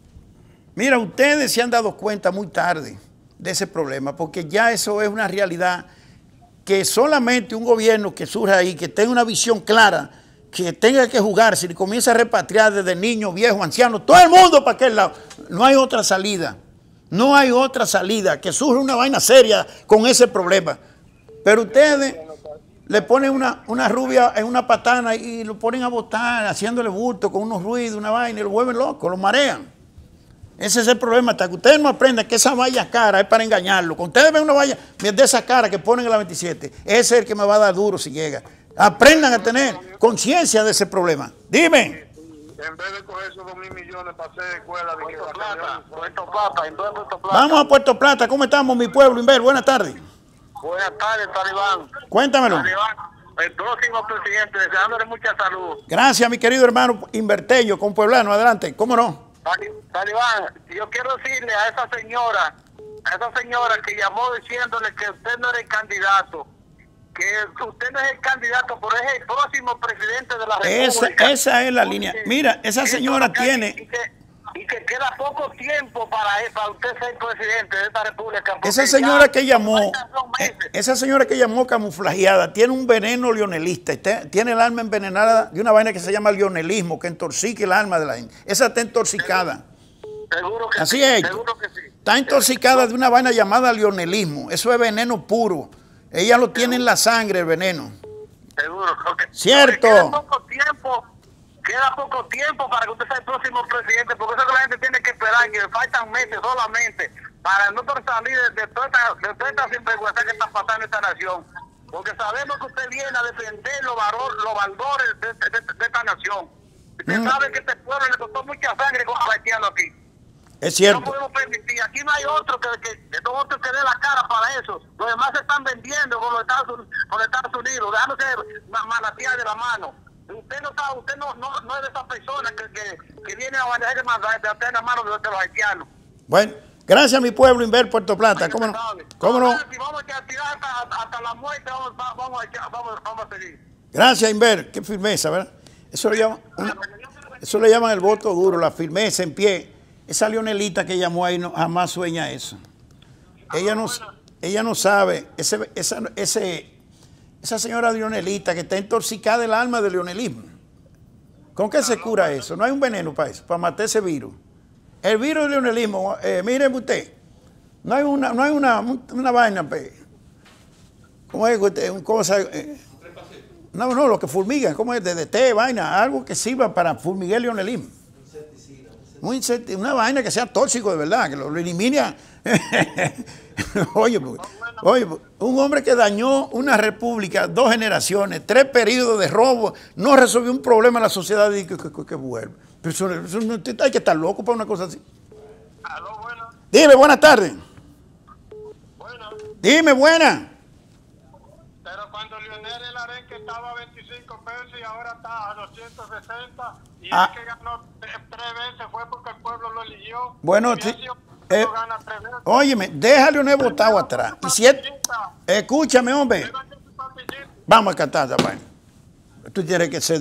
Mira, ustedes se han dado cuenta muy tarde de ese problema, porque ya eso es una realidad que solamente un gobierno que surja ahí, que tenga una visión clara, que tenga que jugarse y comienza a repatriar desde niños, viejos, ancianos, todo el mundo para aquel lado. No hay otra salida. No hay otra salida. Que surja una vaina seria con ese problema. Pero ustedes le ponen una, una rubia en una patana y lo ponen a votar, haciéndole bulto con unos ruidos, una vaina, y lo vuelven loco, lo marean. Ese es el problema, hasta que ustedes no aprendan que esa valla cara es para engañarlo. Cuando ustedes ven una valla de esa cara que ponen en la 27, ese es el que me va a dar duro si llega. Aprendan a tener conciencia de ese problema. Dime. En vez de coger esos dos mil millones para hacer escuelas de Puerto Plata, Puerto Plata, Puerto Plata. Vamos a Puerto Plata. ¿Cómo estamos, mi pueblo, Inver? Buenas tardes. Buenas tardes, Talibán. Cuéntamelo. Talibán, el próximo presidente, deseándole mucha salud. Gracias, mi querido hermano Invertello, con Pueblano. Adelante. ¿Cómo no? Tali- Talibán, yo quiero decirle a esa señora, a esa señora que llamó diciéndole que usted no era el candidato, que usted no es el candidato, pero es el próximo presidente de la Esa, República. esa es la línea. Mira, esa señora tiene... Y que, y que queda poco tiempo para, para usted ser presidente de esta república. Esa señora que llamó, eh, esa señora que llamó camuflajeada, tiene un veneno leonelista, tiene el alma envenenada de una vaina que se llama leonelismo, que entorsica el alma de la gente. Esa está intoxicada. Seguro que Así sí, es. Seguro que sí. Está intoxicada de una vaina llamada leonelismo. Eso es veneno puro. Ella lo tiene en la sangre, el veneno. Seguro. Cierto. Queda poco tiempo, queda poco tiempo para que usted sea el próximo presidente, porque eso es que la gente tiene que esperar, que faltan meses solamente para no salir de, de toda esta, de toda esta sinvergüenza que está pasando en esta nación. Porque sabemos que usted viene a defender los, valor- los valores de, de- de esta nación. Usted Mm. sabe que este pueblo le costó mucha sangre con haitiano aquí. Es cierto. No podemos permitir. Aquí no hay otro que, que, que no otro que dé la cara para eso. Los demás se están vendiendo con los Estados, Unidos- con los Estados Unidos, manatear de la mano. Usted no está, usted no, no, no es de esa persona que, que, que viene a manejar de de la mano de, de los haitianos. Bueno, gracias a mi pueblo, Inver, Puerto Plata. ¿Cómo no? ¿Cómo no? Vamos a tirar hasta, hasta la muerte, vamos, va- vamos, a, echar- vamos, vamos a seguir. Gracias, Inver. Qué firmeza, ¿verdad? Eso le llaman, eso le llaman el voto duro, la firmeza en pie. Esa Leonelita que llamó ahí no, jamás sueña eso. Ella no, ella no sabe, ese, esa, ese, esa señora Leonelita que está intoxicada del alma del leonelismo. ¿Con qué se cura eso? No hay un veneno para eso, para matar ese virus. El virus del leonelismo, eh, miren usted, no hay una, no hay una, una vaina, pe. ¿cómo es? usted? Un cosa, eh, no, no, lo que fulmigan, ¿cómo es? DDT, vaina, algo que sirva para fulmigar el leonelismo. Un una vaina que sea tóxico de verdad, que lo, lo elimine. oye, pues, oye, pues, un hombre que dañó una república, dos generaciones, tres periodos de robo, no resolvió un problema en la sociedad y que, que- que- que vuelve. Pero eso- eso hay que estar loco para una cosa así. Aló, bueno, Dime, buenas tardes. bueno. Dime, buena. Pero cuando Lionel el arenque estaba a 25 pesos y ahora está a 260 y Ah. el que ganó tres, veces fue porque el pueblo lo eligió. Bueno, sí, eh. Óyeme, déjale un votado atrás. Y si escúchame, hombre. Vamos a cantar esa vaina. Tú tienes que ser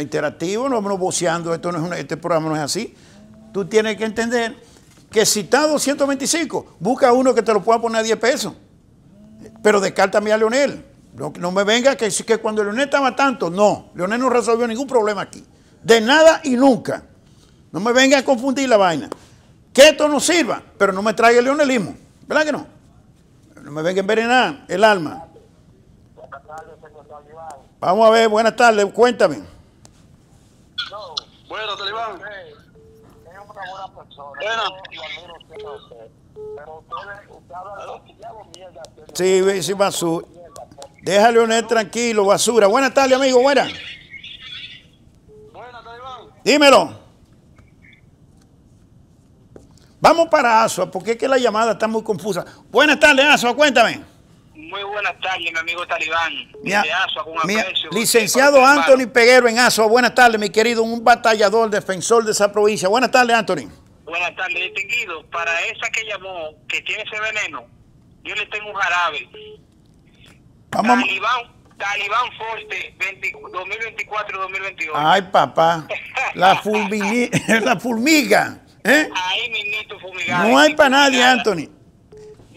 interactivo, no no voceando, esto no es una- este programa no es así. Tú tienes que entender que si está a 225, busca uno que te lo pueda poner a 10 pesos. Pero descártame a Leonel. No, no me venga que, que cuando Leonel estaba tanto, no. Leonel no resolvió ningún problema aquí. De nada y nunca. No me venga a confundir la vaina. Que esto no sirva, pero no me traiga el leonelismo. ¿Verdad que no? No me venga a envenenar el alma. Vamos a ver, buenas tardes, cuéntame. Bueno, Talibán. Es una buena persona. Pero usted. Sí, sí, basura. Deja a Leonel tranquilo, basura. Buenas tardes, amigo, buenas. Dímelo. Vamos para Asua, porque es que la llamada está muy confusa. Buenas tardes, Asua, cuéntame. Muy buenas tardes, mi amigo Talibán. Asua, con licenciado. Anthony Peguero en Asua. Buenas tardes, mi querido, un batallador, defensor de esa provincia. Buenas tardes, Anthony. Buenas tardes, distinguido. Para esa que llamó, que tiene ese veneno, yo le tengo un jarabe. Vamos. Talibán, Talibán Forte 20 2024-2028. Ay, papá. La, fulmini- la fulmiga. ¿eh? Ahí mismito fumigado. No hay para nadie, Anthony.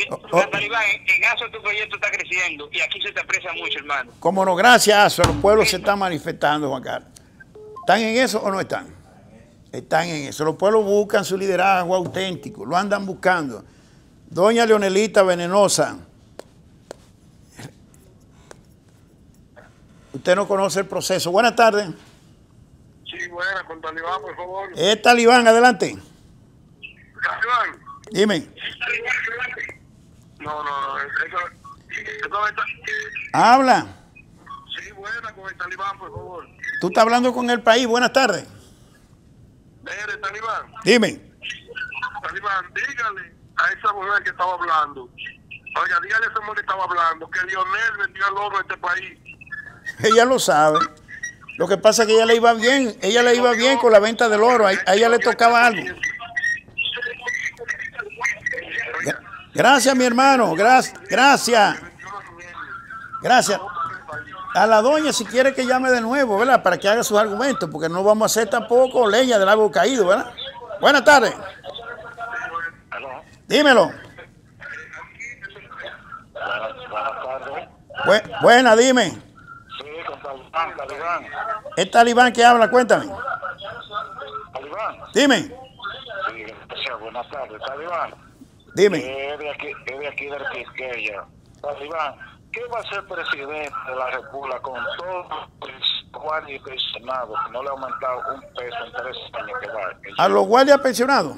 Oh, oh. Talibán, en, Asua tu proyecto está creciendo y aquí se te aprecia mucho, hermano. Como no, gracias a eso, los pueblos se están manifestando, Juan Carlos. ¿Están en eso o no están? Están en eso. Los pueblos buscan su liderazgo auténtico, lo andan buscando. Doña Leonelita Venenosa. Usted no conoce el proceso. Buenas tardes. Sí, buena, con Talibán, por favor. Es Talibán, adelante. Talibán. Dime. No, no, no. Eso, eso está... Habla. Sí, buena, con el Talibán, por favor. Tú estás hablando con el país. Buenas tardes. Mire, Talibán. Dime. Talibán, dígale a esa mujer que estaba hablando. Oiga, dígale a esa mujer que estaba hablando que Lionel vendió el oro a este país. Ella lo sabe. Lo que pasa es que ella le iba bien. Ella le iba bien con la venta del oro. A ella le tocaba algo. Gra- Gracias, mi hermano. Gracias. Gracias. Gracias. A la doña, si quiere que llame de nuevo, ¿verdad? Para que haga sus argumentos, porque no vamos a hacer tampoco leña del árbol caído, ¿verdad? Buenas tardes. Dímelo. Buenas buena, dime. Talibán, Talibán. Es Talibán que habla, cuéntame. Talibán. Dime. Sí, buenas tardes. Talibán. Dime. Es de aquí, es de aquí del Quisqueya. Talibán, ¿qué va a ser presidente de la República con todos los guardias pensionados que no le ha aumentado un peso en tres años que va? A los guardias pensionados.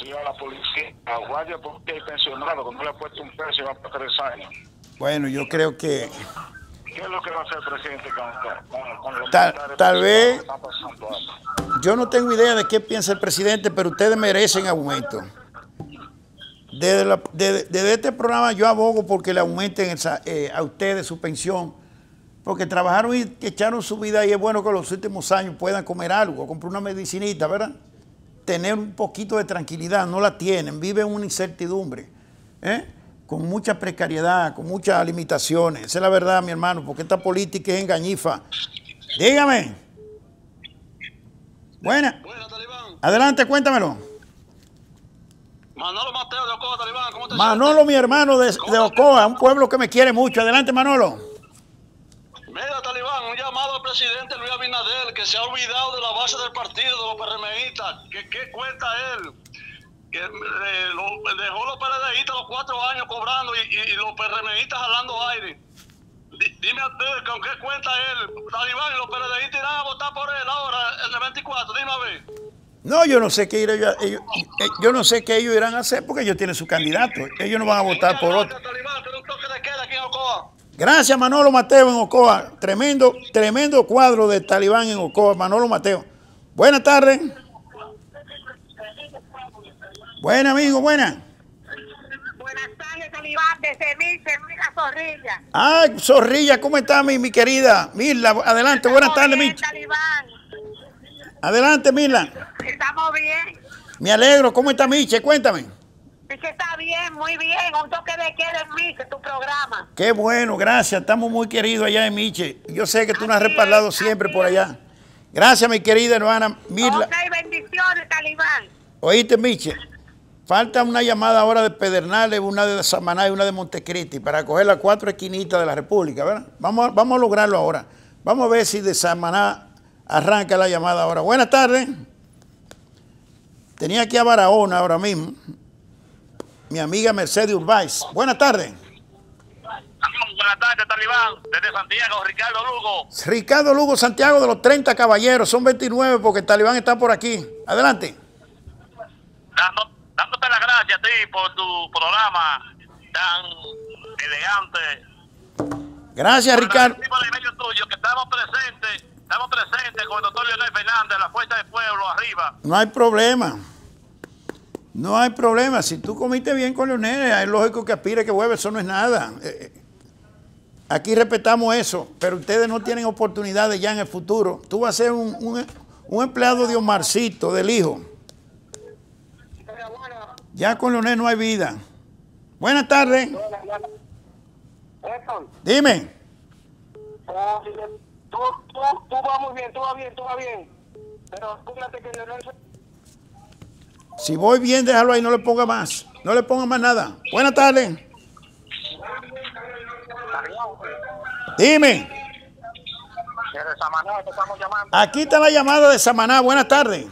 Sí, a la policía, a los guardias pensionados que no le ha puesto un peso y va por tres años. Bueno, yo creo que ¿Qué es lo que va a hacer el presidente con, con, con los Tal- tal vez-? Yo no tengo idea de qué piensa el presidente, pero ustedes merecen aumento. Desde, la- desde- desde este programa yo abogo porque le aumenten esa- eh, a ustedes su pensión, porque trabajaron y echaron su vida y es bueno que los últimos años puedan comer algo, comprar una medicinita, ¿verdad? Tener un poquito de tranquilidad, no la tienen, viven una incertidumbre, ¿eh? Con mucha precariedad, con muchas limitaciones. Esa es la verdad, mi hermano, porque esta política es engañifa. Dígame. Buena. Buena, Talibán. Adelante, cuéntamelo. Manolo Mateo de Ocoa, Talibán. ¿Cómo te Manolo, mi hermano de, de Ocoa, un pueblo que me quiere mucho. Adelante, Manolo. sientes? Mira, Talibán, un llamado al presidente Luis Abinader que se ha olvidado de la base del partido, de los PRMistas. Que qué cuenta él? Que eh, lo- dejó los PRDistas los cuatro años cobrando y, y- y los PRMistas jalando aire. Di- dime a ver, ¿con qué cuenta él? Talibán y los PRDistas irán a votar por él ahora, el 24. Dime a ver. No, yo no sé qué ir ellos, ellos- eh, yo no sé qué ellos irán a hacer porque ellos tienen su candidato. Ellos no van a votar por otro. Ocoa. Gracias, Manolo Mateo en Ocoa. Tremendo, tremendo cuadro de Talibán en Ocoa, Manolo Mateo. Buenas tardes. Buena, amigo, buena. Buenas tardes, Talibán, de Semil, Semil Zorrilla. Ay, Zorrilla, ¿cómo está mi, mi querida? Mirla, adelante, buenas tardes. Talibán, Adelante, Mirla. estamos bien. Me alegro, ¿cómo está Miche? Cuéntame. Que está bien, muy bien. Un toque de queda en que tu programa. Qué bueno, gracias. Estamos muy queridos allá en Miche. Yo sé que tú nos has Así respaldado es, siempre así por allá. Gracias, mi querida hermana Mirla. Ok, bendiciones, Talibán. Oíste, Miche. Falta una llamada ahora de Pedernales, una de Samaná y una de Montecristi para coger las cuatro esquinitas de la República, ¿verdad? Vamos a, vamos a lograrlo ahora. Vamos a ver si de Samaná arranca la llamada ahora. Buenas tardes. Tenía aquí a Barahona ahora mismo. Mi amiga Mercedes Urbáez. Buenas tardes. Buenas tardes, Talibán. Desde Santiago, Ricardo Lugo. Ricardo Lugo Santiago de los 30 caballeros. Son 29 porque el talibán está por aquí. Adelante. Dando, dándote las gracias a ti por tu programa tan elegante. Gracias, Ricardo. Agradecimos al medio tuyo que estamos presentes, estamos presentes con el doctor Leonel Fernández, la Fuerza del Pueblo, arriba. No hay problema. No hay problema. Si tú comiste bien con Leonel, es lógico que aspire que vuelva. Eso no es nada. Eh, eh, Aquí respetamos eso, pero ustedes no tienen oportunidades ya en el futuro. Tú vas a ser un, un- un empleado de Omarcito, del hijo. Ya con Leonel no hay vida. Buenas tardes. Dime. tú, tú, tú vas muy bien, tú vas bien, tú vas bien. Pero que Leonel Si voy bien, déjalo ahí, no le ponga más. No le ponga más nada. Buenas tardes. Dime. Aquí está la llamada de Samaná. Buenas tardes.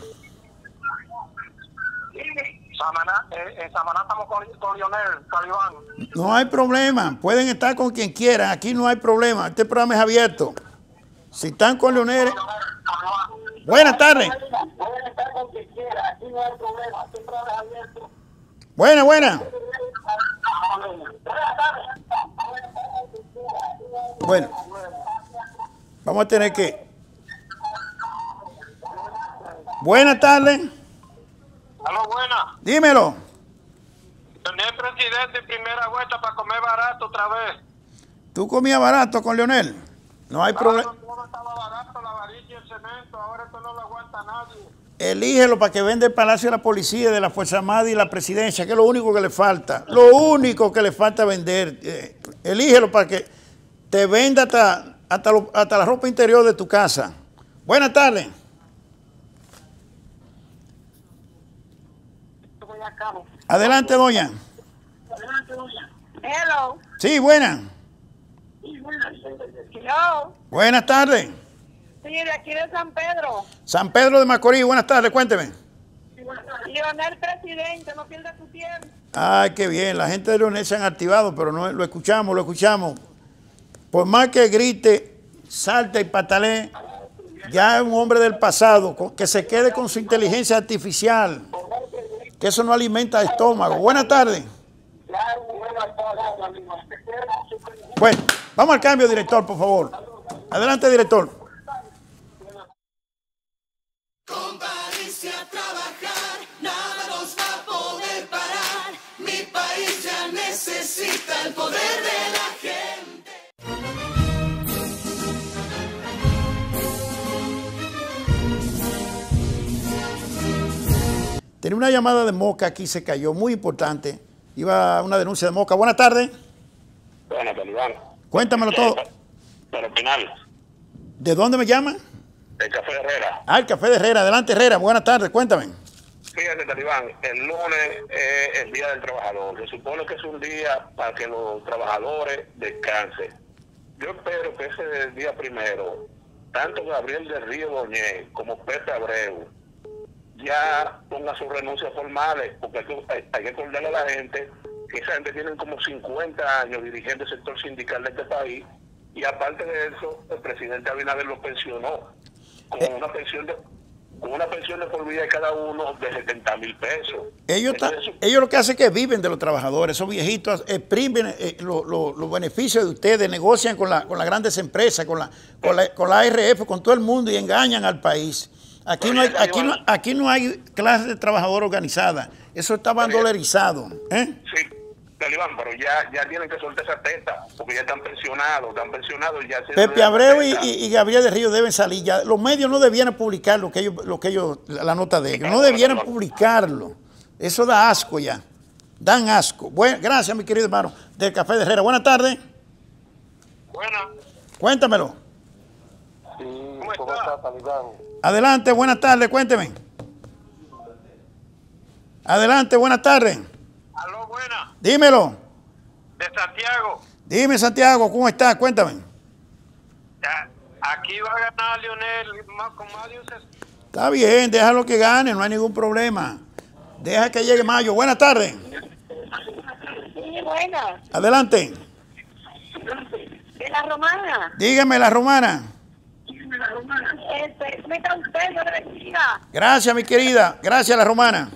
Samaná, eh, en Samaná estamos con, con Lionel, Talibán. No hay problema. Pueden estar con quien quieran. Aquí no hay problema. Este programa es abierto. Si están con Leonel. Buenas tardes. Pueden estar con quien quiera, aquí no hay problema, aquí programa es abierto. Buena, buena. Bueno. Vamos a tener que. Buenas tardes. Aló, buena. Dímelo. Tener presidente en primera vuelta para comer barato otra vez. ¿Tú comías barato con Leonel? No hay problema. Todo estaba barato, la varilla y el cemento, ahora esto no lo aguanta nadie. Elígelo para que venda el Palacio de la Policía, de la Fuerza Armada y la Presidencia, que es lo único que le falta. Lo único que le falta vender. Eh, elígelo para que te venda hasta, hasta, lo- hasta la ropa interior de tu casa. Buenas tardes. Adelante, doña. Hello. Sí, buena. Hello. Buenas tardes. Sí, de aquí de San Pedro. San Pedro de Macorís, buenas tardes, cuénteme. Leonel presidente, no pierda tu tiempo. Ay, qué bien, la gente de Leonel se han activado, pero no lo escuchamos, lo escuchamos. Por más que grite, salte y patalee, ya es un hombre del pasado, que se quede con su inteligencia artificial, que eso no alimenta el estómago. Buenas tardes. Bueno, Vamos al cambio, director, por favor. Adelante, director. Tenía una llamada de Moca aquí, se cayó, muy importante. Iba una denuncia de Moca. Buenas tardes. Bueno, Talibán. Cuéntamelo todo. Pero final, ¿De dónde me llaman? el Café Herrera. Ah, el Café de Herrera. Adelante, Herrera. Buenas tardes, cuéntame. Fíjate, Talibán, el lunes es el Día del Trabajador. Se supone que es un día para que los trabajadores descansen. Yo espero que ese día primero, tanto Gabriel del Río Doñé como Pepe Abreu ya pongan sus renuncias formales, porque hay que, hay- hay que acordarle a la gente que esa gente tiene como 50 años dirigiendo el sector sindical de este país y aparte de eso, el presidente Abinader lo pensionó con una pensión de con una pensión de por vida de cada uno de 70 mil pesos. Ellos, Entonces, ellos lo que hacen es que viven de los trabajadores. Esos viejitos exprimen eh, lo- lo- los beneficios de ustedes, negocian con, la- con las grandes empresas, con la, con, la, con la ARF, con todo el mundo y engañan al país. Aquí no hay, aquí no, aquí no hay clase de trabajador organizada. Eso está bandolerizado. ¿eh? Sí, Talibán, pero ya, ya tienen que soltar esa teta, porque ya están pensionados, están pensionados ya se Pepe Abreu y, Gabriel de Río deben salir ya. Los medios no debieran publicar lo que ellos, lo que ellos, la nota de ellos. No debieran publicarlo. Eso da asco ya. Dan asco. Bueno, gracias, mi querido hermano del Café de Herrera. Buenas tardes. Buena. Cuéntamelo. ¿Cómo está? Talibán? Adelante, buenas tardes, cuénteme. Adelante, buenas tardes. Aló, buena. Dímelo. De Santiago. Dime, Santiago, ¿cómo estás? Cuéntame. Aquí va a ganar Lionel más- con más de un Está bien, déjalo que gane, no hay ningún problema. Deja que llegue mayo. Buenas tardes. Sí, buena. Adelante. De la romana. Dígame, la romana. Este, meta usted, yo le bendiga. Gracias, mi querida. Gracias, la romana.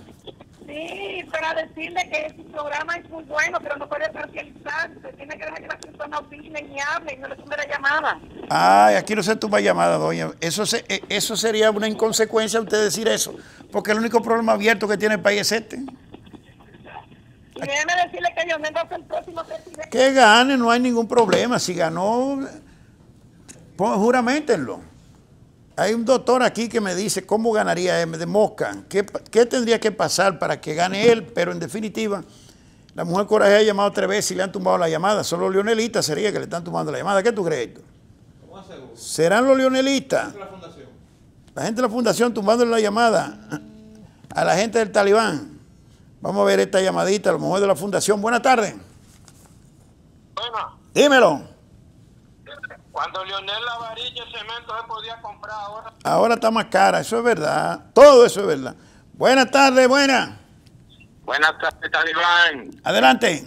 Sí, para decirle que su programa es muy bueno, pero no puede parcializarse. Tiene que dejar que las personas opinen y hablen, no le tome la llamada. Ay, aquí no se tumba llamada, doña. Eso, se- eh, eso sería una inconsecuencia usted decir eso. Porque el único problema abierto que tiene el país es este. Y déjeme decirle que Lionel va a ser el próximo presidente. Que gane, no hay ningún problema. Si ganó, juramentenlo. Hay un doctor aquí que me dice cómo ganaría M de Mosca. ¿Qué, qué tendría que pasar para que gane él? Pero en definitiva, la mujer Coraje ha llamado tres veces y le han tumbado la llamada. Son los leonelistas, sería que le están tumbando la llamada. ¿Qué tú crees, Héctor? ¿Serán los leonelistas? La gente de la fundación tumbándole la llamada a la gente del talibán. Vamos a ver esta llamadita, a la mujer de la fundación. Buenas tardes. Dímelo. Cuando Lionel la varilla de cemento se podía comprar ahora. Ahora está más cara, eso es verdad. Todo eso es verdad. Buenas tardes, buenas. Buenas tardes, Talibán. Adelante.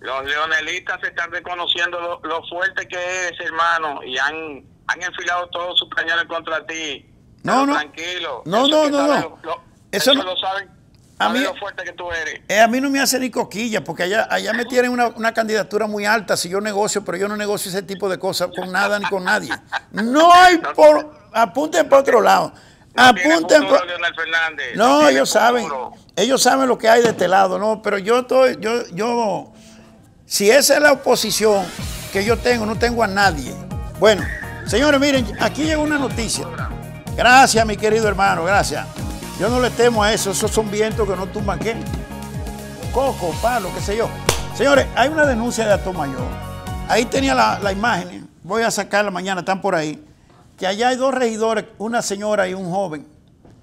Los leonelistas se están reconociendo lo, lo fuerte que es, hermano, y han, han enfilado todos sus cañones contra ti. No, Pero no. Tranquilo. No, Eso no, no, saben, no. Lo, Eso eso no- lo saben. A saben mí- lo fuerte que tú eres. Eh, a mí no me hace ni cosquillas, porque allá, allá me tienen una, una candidatura muy alta si yo negocio, pero yo no negocio ese tipo de cosas con nada ni con nadie. No hay por... Apunten por otro lado. No Apunten futuro, por... Leonel Fernández. No, ellos saben, futuro. ellos saben lo que hay de este lado, no, pero yo estoy, yo, yo, si esa es la oposición que yo tengo, no tengo a nadie. Bueno, señores, miren, aquí llega una noticia. Gracias, mi querido hermano, gracias. Yo no le temo a eso, esos son vientos que no tumban qué. Coco, palo, qué sé yo. Señores, hay una denuncia de Atomayor. Ahí tenía la, la imagen, voy a sacarla mañana, están por ahí. Que allá hay dos regidores, una señora y un joven.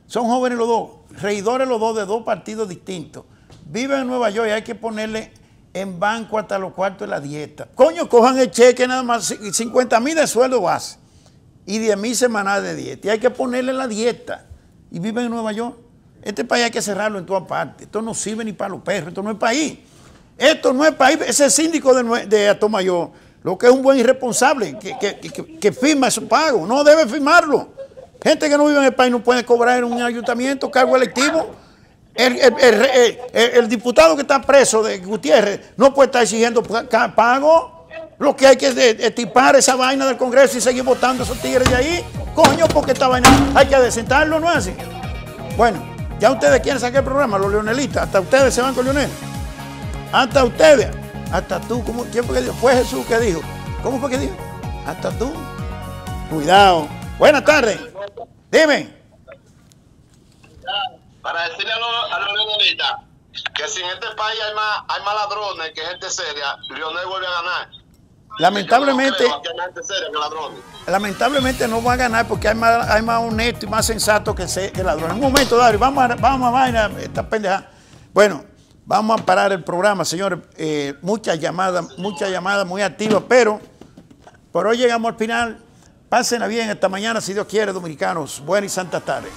Son jóvenes los dos, regidores los dos de dos partidos distintos. Viven en Nueva York y hay que ponerle en banco hasta los cuartos de la dieta. Coño, cojan el cheque nada más, 50 mil de sueldo base y 10 mil semanales de dieta. Y hay que ponerle la dieta. Y viven en Nueva York. Este país hay que cerrarlo en todas partes. Esto no sirve ni para los perros, esto no es país. Esto no es país. Ese síndico de, de Atomayor, lo que es un buen irresponsable, que, que- que- firma esos pagos, no debe firmarlo. Gente que no vive en el país no puede cobrar en un ayuntamiento cargo electivo. El, el- el- diputado que está preso de Gutiérrez no puede estar exigiendo pago. Lo que hay que es estipar esa vaina del Congreso y seguir votando esos tigres de ahí. Coño, porque esta vaina hay que desentarlo, ¿no es así? Bueno, ya ustedes quieren sacar el programa, los leonelistas. Hasta ustedes se van con Leonel. Hasta ustedes. Hasta tú. ¿cómo, ¿Quién fue que dijo? Fue Jesús que dijo. ¿Cómo fue que dijo? Hasta tú. Cuidado. Buenas tardes. Dime. Para decirle a los, leonelistas que si en este país hay más, hay más ladrones que gente seria, Lionel vuelve a ganar. Lamentablemente, ladrones. lamentablemente no va a ganar porque hay más, hay más honesto y más sensato que, se, que ladrón. En un momento, Dario, vamos a, vamos a vaina, esta pendeja. Bueno, vamos a parar el programa, señores. Eh, muchas llamadas, muchas llamadas muy activas, pero por hoy llegamos al final. Pásenla bien esta mañana, si Dios quiere, dominicanos. Buenas y santas tardes.